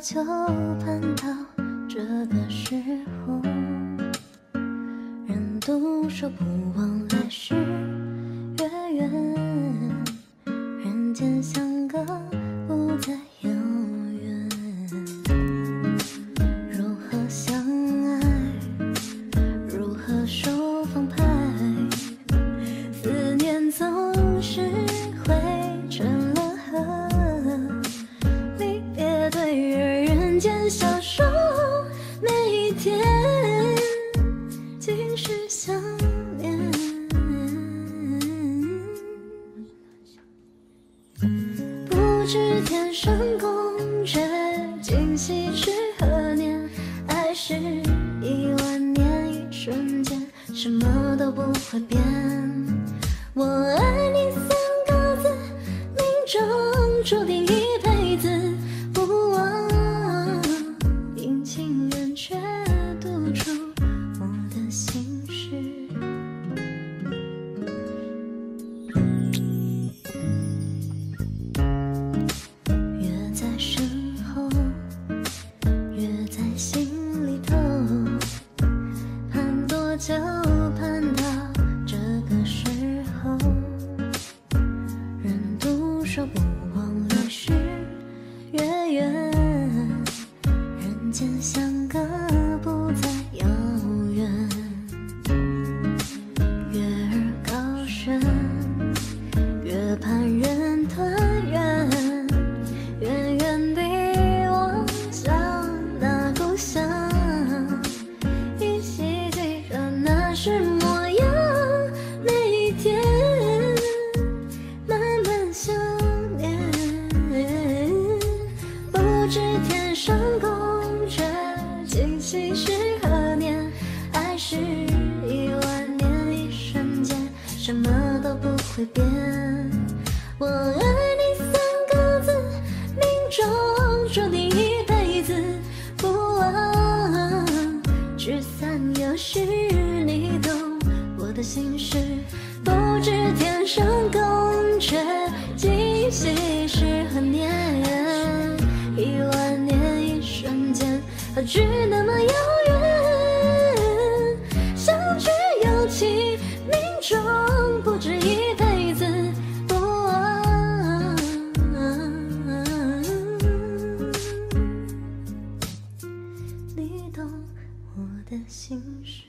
就盼到这个时候，人都说不忘来世知天上宫阙，今夕是何年？爱是一万年，一瞬间，什么都不会变。就，盼到这个时候。人独守不是模样，每一天慢慢想念。不知天上宫阙，今夕是何年？爱是一万年，一瞬间，什么都不会变。我爱的心事。不知天上宫阙，今夕是何年？一万年，一瞬间，何惧那么遥远？相聚有期，命中不止一辈子，不忘。你懂我的心事。